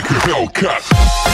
like a.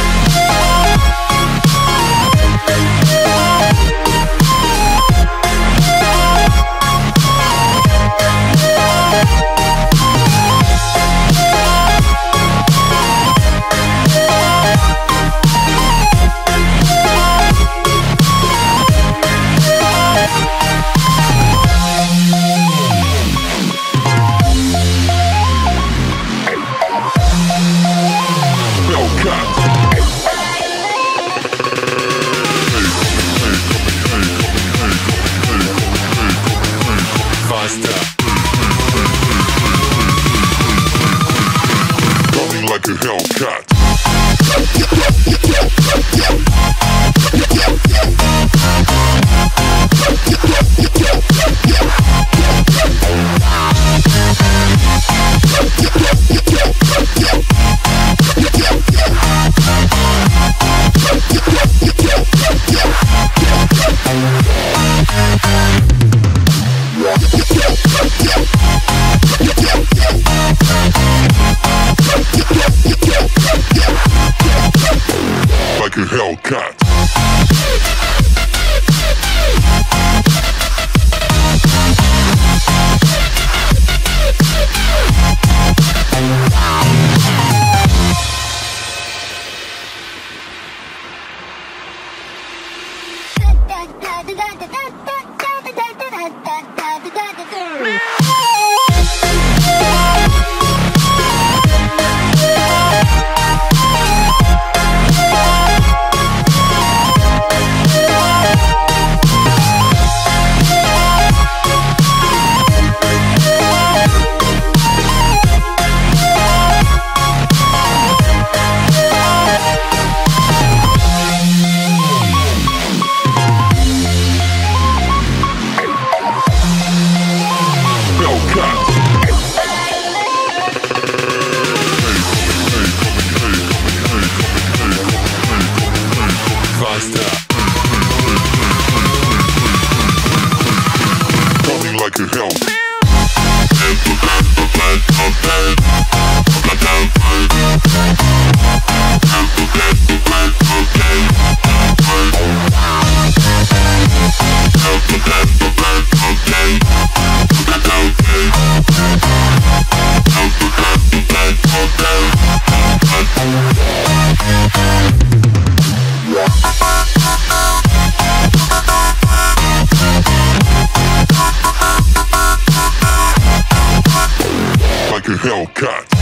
Like